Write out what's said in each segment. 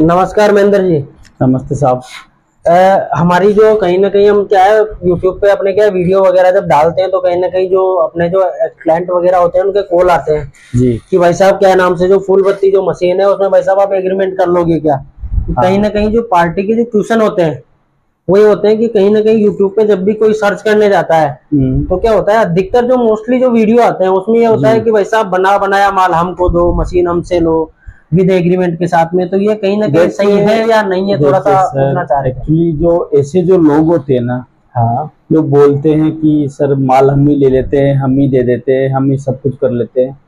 नमस्कार महेंद्र जी। नमस्ते साहब। हमारी जो कहीं ना कहीं हम क्या है यूट्यूब पे अपने क्या वीडियो वगैरह जब डालते हैं तो कहीं ना कहीं जो अपने जो क्लाइंट वगैरह होते हैं उनके कॉल आते हैं जी। कि भाई साहब क्या नाम से जो फूल बत्ती जो मशीन है उसमें भाई साहब आप एग्रीमेंट कर लोगे क्या? कहीं ना कहीं जो पार्टी के जो क्वेश्चन होते हैं वही होते हैं कि कहीं ना कहीं यूट्यूब पे जब भी कोई सर्च करने जाता है हम्म, तो क्या होता है अधिकतर जो मोस्टली जो वीडियो आते हैं उसमें ये होता है कि भाई साहब बना बनाया माल हमको दो मशीन हमसे लो। विद एग्रीमेंट के साथ में तो ये कहीं ना कहीं सही है या नहीं है थोड़ा सा एक्चुअली जो ऐसे जो लोग होते हैं ना हाँ। जो बोलते हैं कि सर माल हम ही ले लेते हैं हम ही दे देते हैं हम ही सब कुछ कर लेते हैं।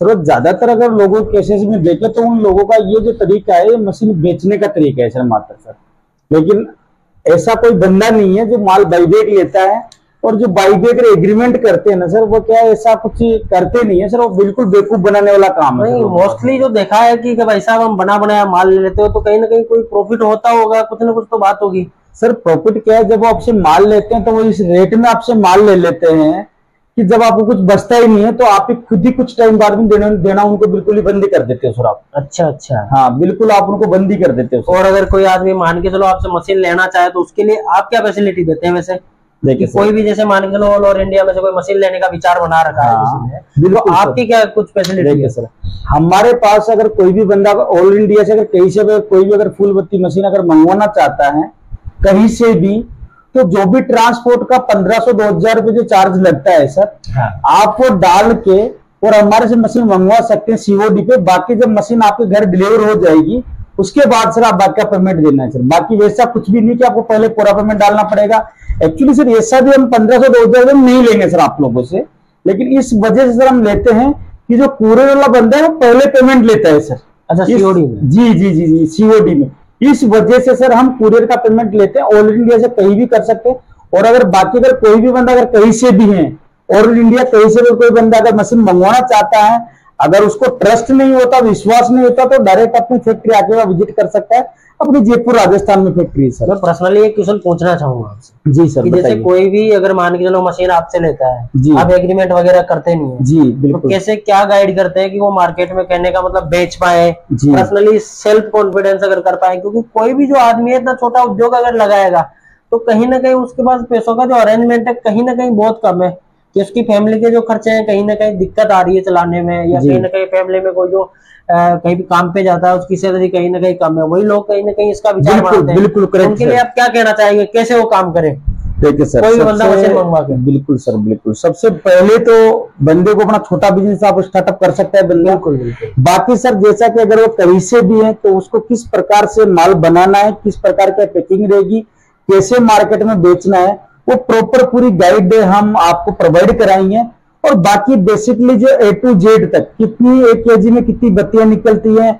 सर ज़्यादातर अगर लोगों केसेस में देखे तो उन लोगों का ये जो तरीका है ये मशीन बेचने का तरीका है सर मात्र सर। लेकिन ऐसा कोई बंदा नहीं है जो माल बाईबैक लेता है और जो बाई बाईबैक एग्रीमेंट करते हैं ना सर वो क्या ऐसा कुछ करते नहीं है सर वो बिल्कुल बेवकूफ़ बनाने वाला काम है। मोस्टली जो देखा है कि भाई साहब हम बना बनाया माल ले लेते हो तो कहीं ना कहीं कोई प्रॉफिट होता होगा कुछ ना कुछ तो बात होगी। सर प्रॉफिट क्या है जब वो आपसे माल लेते हैं तो वो इस रेट में आपसे माल ले लेते हैं कि जब आपको कुछ बचता ही नहीं है तो आप ही खुद ही कुछ टाइम बाद में देना देना उनको बिल्कुल ही बंदी कर देते हो सर आप। अच्छा अच्छा। हाँ बिल्कुल आप उनको बंदी कर देते हो और अगर कोई आदमी मान के चलो आपसे मशीन लेना चाहे तो उसके लिए आप क्या फैसिलिटी देते हैं वैसे? देखिए कोई भी जैसे मान के चलो ऑल ओवर इंडिया में से कोई मशीन लेने का विचार बना रखा है हाँ, किसी तो आपकी क्या कुछ फैसिलिटी है? सर हमारे पास अगर कोई भी बंदा ऑल इंडिया से अगर कहीं से कोई भी अगर फुल बत्ती मशीन अगर मंगवाना चाहता है कहीं से भी तो जो भी ट्रांसपोर्ट का पंद्रह सौ दो हज़ार रुपये जो चार्ज लगता है सर हाँ। आप वो डाल के और हमारे से मशीन मंगवा सकते हैं सीओडी पे बाकी जब मशीन आपके घर डिलीवर हो जाएगी उसके बाद सर आप बाकी का पेमेंट देना है सर। बाकी वैसा कुछ भी नहीं कि आपको पहले पूरा पेमेंट डालना पड़ेगा। एक्चुअली सर ऐसा भी हम पंद्रह सौ दो हज़ार नहीं लेंगे सर आप लोगों से। लेकिन इस वजह से सर हम लेते हैं कि जो कूरियर वाला बंदा है वो पहले पेमेंट लेता है सर अच्छा सीओडी में? जी जी जी जी सीओडी में। इस वजह से सर हम कुरियर का पेमेंट लेते हैं ऑल इंडिया से कहीं भी कर सकते हैं। और अगर बाकी अगर कोई भी बंदा अगर कहीं से भी है ऑल इंडिया कहीं से भी कोई बंदा अगर मशीन मंगवाना चाहता है अगर उसको ट्रस्ट नहीं होता विश्वास नहीं होता तो डायरेक्ट अपनी फैक्ट्री आके वहाँ विज़िट कर सकता है। अपनी जयपुर राजस्थान में फैक्ट्री है सर मैं पर्सनली एक क्वेश्चन पूछना चाहूँगा आपसे जी सर कि जैसे कोई भी अगर मान के चलो मशीन आपसे लेता है जी। आप एग्रीमेंट वगैरह करते नहीं है जी बिल्कुल। तो कैसे क्या गाइड करते हैं कि वो मार्केट में कहने का मतलब बेच पाए? जी। पर्सनली सेल्फ कॉन्फिडेंस अगर कर पाए क्योंकि कोई भी जो आदमी है इतना छोटा उद्योग अगर लगाएगा तो कहीं ना कहीं उसके पास पैसों का जो अरेंजमेंट है कहीं ना कहीं बहुत कम है। कि उसकी फैमिली के जो खर्चे हैं कहीं ना कहीं दिक्कत आ रही है चलाने में या कहीं ना कहीं फैमिली में कोई जो अ, कहीं भी काम पे जाता है उसकी सैलरी कहीं ना कहीं कम है। वही लोग कहीं ना कहीं इसका विचार बिल्कुल, हैं। बिल्कुल उनके लिए आप क्या कहना चाहेंगे? कैसे वो काम करें? देखिए सर कोई बंदा मशीन मंगवा के। बिल्कुल सर बिल्कुल। सबसे पहले तो बंदे को अपना छोटा बिज़नेस आप स्टार्टअप कर सकता है बंदा बिल्कुल बिल्कुल। बाकी सर जैसा कि अगर वो कहीं से भी है तो उसको किस प्रकार से माल बनाना है किस प्रकार की पैकिंग रहेगी कैसे मार्केट में बेचना है वो प्रॉपर पूरी गाइड हम आपको प्रोवाइड कराएँगे और बाकी बेसिकली जो ए टू जेड तक, कितनी एक केजी में कितनी बत्तियाँ निकलती हैं,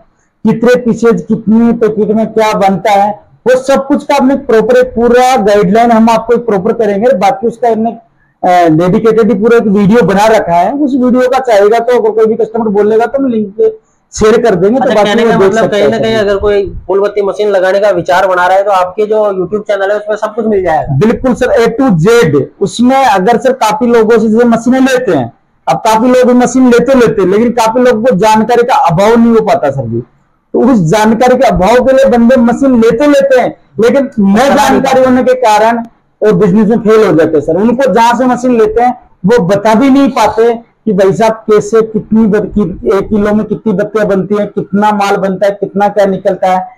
कितने पीसेज कितनी पैकेट में क्या बनता है, वो सब कुछ का हमने प्रॉपर पूरा गाइडलाइन हम आपको प्रॉपर करेंगे। बाकी उसका हमने डेडिकेटेड पूरा एक वीडियो बना रखा है। उस वीडियो का चाहेगा तो अगर कोई भी कस्टमर बोलेगा तो हम लिंक शेयर कर देंगे तो अच्छा बाकी कहने का मतलब कहीं ना कहीं अगर कोई फूलबत्ती मशीन लगाने का विचार बना रहा है तो आपके जो यूट्यूब चैनल है उसमें सब कुछ मिल जाएगा। बिल्कुल सर ए टू जेड उसमें अगर सर काफ़ी लोगों से जैसे मशीनें लेते हैं अब काफ़ी लोग मशीन लेते लेते हैं लेकिन काफ़ी लोगों को जानकारी का अभाव नहीं हो पाता सर जी। तो उस जानकारी के अभाव के लिए बंदे मशीन लेते लेते हैं लेकिन न जानकारी होने के कारण वो बिज़नेस में फेल हो जाते हैं सर। उनको जहाँ से मशीन लेते हैं वो बता भी नहीं पाते कि भाई साहब कैसे कितनी एक किलो में कितनी बत्तियाँ बनती हैं कितना माल बनता है कितना क्या निकलता है।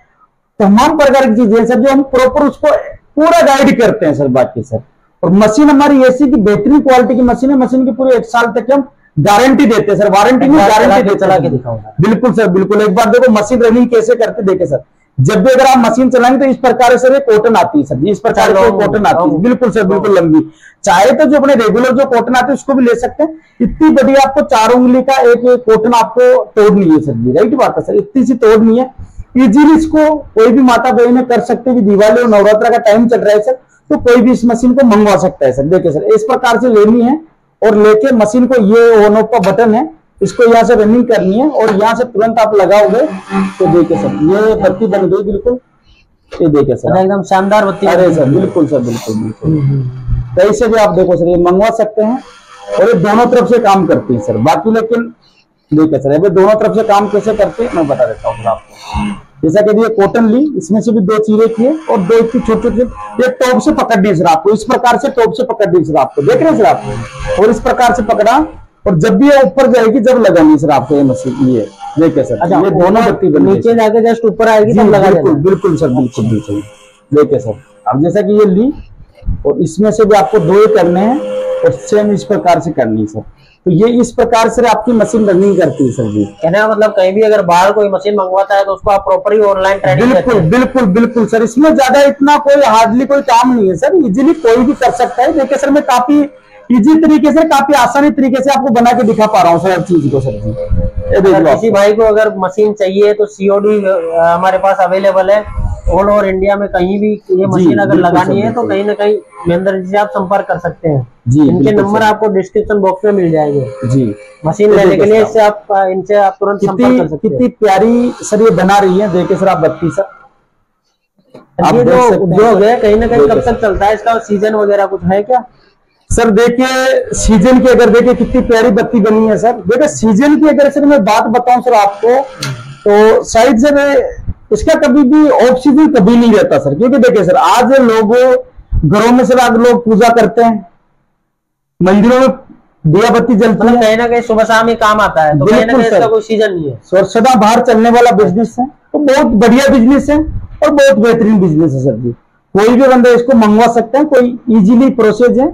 तमाम प्रकार की चीज़ें सर जो हम प्रॉपर उसको पूरा गाइड करते हैं सर बात बाकी सर। और मशीन हमारी ऐसी की बेहतरीन क्वालिटी की मशीन है मशीन की पूरी एक साल तक हम गारंटी देते हैं सर वारंटी नहीं चला गारंटी के- देते चला के दिखाऊँगा। बिल्कुल सर बिल्कुल। एक बार देखो मशीन रनिंग कैसे करते देखे सर। जब भी अगर आप मशीन चलाएँगे तो इस प्रकार से कॉटन आती है सर जी, इस प्रकार की कॉटन आती है। बिल्कुल सर बिल्कुल लंबी। चाहे तो जो अपने रेगुलर जो कॉटन आती है उसको भी ले सकते हैं। इतनी बड़ी आपको चार उंगली का एक कॉटन आपको तोड़नी है सर जी राइट बात है सर? इतनी सी तोड़नी है। इजीली इसको कोई भी माता बहन कर सकते हैं। कि दिवाली और नवरात्र का टाइम चल रहा है सर तो कोई भी इस मशीन को मंगवा सकता है सर। देखिए सर इस प्रकार से लेनी है और लेके मशीन को ये ऑन ऑफ़ का बटन है। इसको यहाँ से रनिंग करनी है और यहाँ से तुरंत आप लगाओगे तो देखिए सर ये बत्ती बन गई बिल्कुल। ये देखिए सर। अच्छा, एकदम शानदार बत्ती अरे सर बिल्कुल सर बिल्कुल बिल्कुल। कहीं से भी आप देखो सर ये मंगवा सकते हैं और ये दोनों तरफ़ से काम करती है सर। बाकी लेकिन देखिए सर अभी दोनों तरफ़ से काम कैसे करते हैं मैं बता देता हूँ आपको। जैसा कि ये कॉटन ली इसमें से भी दो चीरे किए और दो इतनी छोटे छोटे ये टॉप से पकड़ दी सर आपको इस प्रकार से टॉप से पकड़ दी सर आपको। देख रहे हैं सर आप? और इस प्रकार से पकड़ा और जब भी ये ऊपर जाएगी जब लगानी सर आपको ये मशीन ये देखिए सर? अच्छा ये दोनों बत्ती बनी नीचे जाके जस्ट ऊपर आएगी तब लगा बिल्कुल बिल्कुल सर बिल्कुल बिल्कुल। देखिए सर? अब जैसा कि ये ली और इसमें से भी आपको दो ही करने हैं और सेम इस प्रकार से करनी है सर। तो ये इस प्रकार से आपकी मशीन रनिंग करती है सर जी। कहने का मतलब कहीं भी अगर बाहर कोई मशीन मंगवाता है तो उसको आप प्रॉपर ही ऑनलाइन ट्रेनिंग बिल्कुल बिल्कुल बिल्कुल सर। इसमें ज़्यादा इतना कोई हार्डली कोई काम नहीं है सर। इजीली कोई भी कर सकता है। देखिए सर मैं काफ़ी इजी तरीके से काफ़ी आसानी तरीके से आपको बना के दिखा पा रहा हूँ सर चीज़ को सर। जी ये देख अगर लो किसी भाई को अगर मशीन चाहिए तो सीओडी हमारे पास अवेलेबल है। ऑल ओवर इंडिया में कहीं भी ये मशीन अगर लगानी है तो कहीं ना कहीं महेंद्र जी से आप संपर्क कर सकते हैं। जी इनके नंबर आपको डिस्क्रिप्शन बॉक्स में मिल जाएँगे। जी। मशीन लेने के लिए इससे आप इनसे आप तुरंत संपर्क कर सकते हैं। कितनी प्यारी सर ये बना रही है देखिए सर आप बत्ती सर। ये जो उद्योग है कहीं ना कहीं कब तक चलता है? इसका सीज़न वगैरह कुछ है क्या? सर देखिए सीज़न की अगर देखिए कितनी प्यारी बत्ती बनी है सर। देखिए सीज़न की अगर सर मैं बात बताऊँ सर आपको तो शायद सर इसका कभी भी ऑफ़ सीज़न कभी नहीं रहता सर। क्योंकि देखिए सर आज लोग घरों में सर आज लोग पूजा करते हैं। मंदिरों में दिया बत्ती जलती मतलब है। कहीं ना कहीं सुबह शाम ही काम आता है तो कहीं ना कहीं इसका कोई सीज़न नहीं है। और सदा बाहर चलने वाला बिज़नेस है। तो बहुत बढ़िया बिज़नेस है और बहुत बेहतरीन बिज़नेस है सर जी। कोई भी बंदा इसको मंगवा सकते हैं कोई इजीली प्रोसेस है।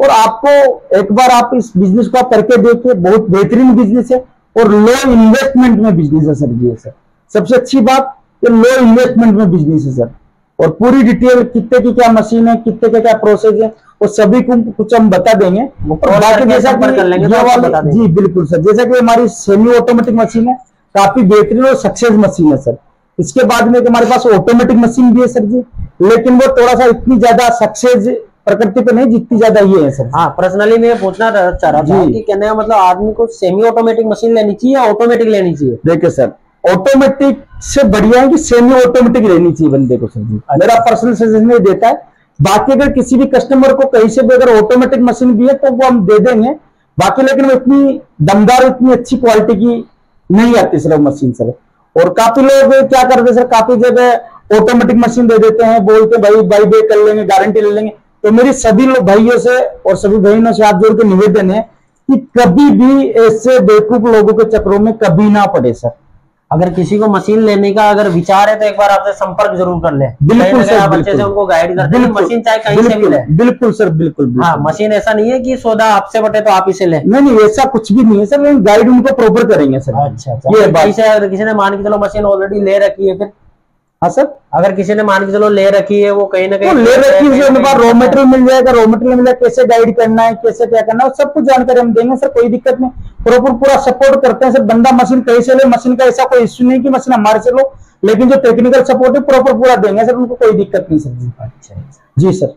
और आपको एक बार आप इस बिज़नेस को आप करके देखिए बहुत बेहतरीन बिज़नेस है और लो इन्वेस्टमेंट में बिज़नेस है सर जी सर सबसे अच्छी बात ये लो इन्वेस्टमेंट में बिज़नेस है सर। और पूरी डिटेल कितने की क्या मशीन है कितने का क्या प्रोसेस है वो सभी को कुछ हम बता देंगे। और बाकी जैसा कि तो जी बिल्कुल सर। जैसा कि हमारी सेमी ऑटोमेटिक मशीन है काफ़ी बेहतरीन और सक्सेस मशीन है सर। इसके बाद में हमारे पास ऑटोमेटिक मशीन भी है सर जी लेकिन वो थोड़ा सा इतनी ज़्यादा सक्सेस प्रकृति पे नहीं जितनी ज़्यादा ये है सर। हाँ पर्सनली मैं पूछना चाह रहा था कि कहने का मतलब आदमी को सेमी ऑटोमेटिक मशीन लेनी चाहिए या ऑटोमेटिक लेनी चाहिए? देखिए सर ऑटोमेटिक से बढ़िया है कि सेमी ऑटोमेटिक रहनी चाहिए बंदे को सर जी। मेरा पर्सनल सजेशन ये देता है बाकी अगर किसी भी कस्टमर को कहीं से भी अगर ऑटोमेटिक मशीन भी है तो वो हम दे देंगे। बाकी लेकिन वो इतनी दमदार इतनी अच्छी क्वालिटी की नहीं आती सर वो मशीन सर। और काफ़ी लोग क्या करते हैं सर काफ़ी जगह ऑटोमेटिक मशीन दे देते हैं बोलते भाई बाई बे कर लेंगे गारंटी ले लेंगे। तो मेरी सभी लोग भाइयों से और सभी बहनों से आप जोड़ के निवेदन है कि कभी भी ऐसे बेवकूफ़ लोगों के चक्रों में कभी ना पड़े सर। अगर किसी को मशीन लेने का अगर विचार है तो एक बार आपसे संपर्क ज़रूर कर ले। बिल्कुल सर, आप अच्छे से उनको गाइड कर बिल्कुल, मशीन चाहे कहीं से भी बिल्कुल, ले बिल्कुल सर बिल्कुल बिल्कुल। हाँ मशीन ऐसा नहीं है कि सौदा आपसे बटे तो आप ही से ले। नहीं नहीं ऐसा कुछ भी नहीं है सर लेकिन गाइड उनको प्रॉपर करेंगे सर। अच्छा अच्छा। ये बात। किसी ने मान के चलो मशीन ऑलरेडी ले रखी है फिर हाँ सर? अगर किसी ने मान के चलो ले रखी है वो कहीं ना तो कहीं ले रखी है उनके पास रॉ मटेरियल मिल जाएगा रॉ मटेरियल मिल जाएगा कैसे गाइड करना है कैसे क्या करना है सब कुछ जानकारी हम देंगे सर कोई दिक्कत नहीं। प्रॉपर पूरा सपोर्ट करते हैं सर बंदा मशीन कहीं से ले मशीन का ऐसा कोई इश्यू नहीं की मशीन हमारे से लो लेकिन जो टेक्निकल सपोर्ट है प्रॉपर पूरा देंगे सर उनको कोई दिक्कत नहीं सर। जी अच्छा जी सर।